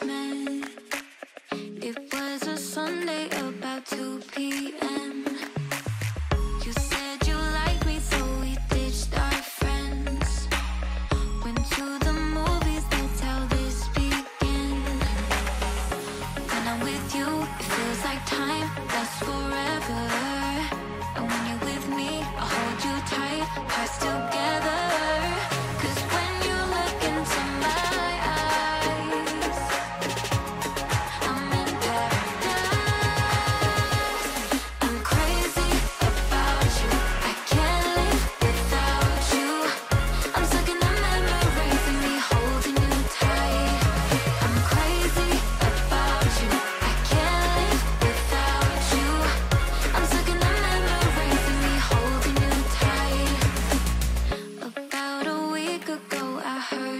It was a Sunday about 2 p.m. You said you liked me, so we ditched our friends. Went to the movies, that's how this began. When I'm with you, it feels like time lasts forever. And when you're with me, I hold you tight, hearts together.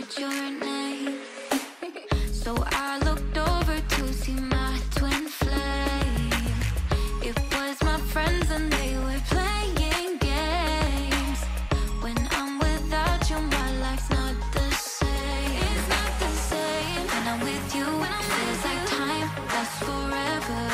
I your name. So I looked over to see my twin flame. It was my friends and they were playing games. When I'm without you, my life's not the same. It's not the same. When I'm with you, it feels like time lasts forever.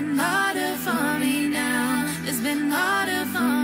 been harder for me now. It's been harder for me.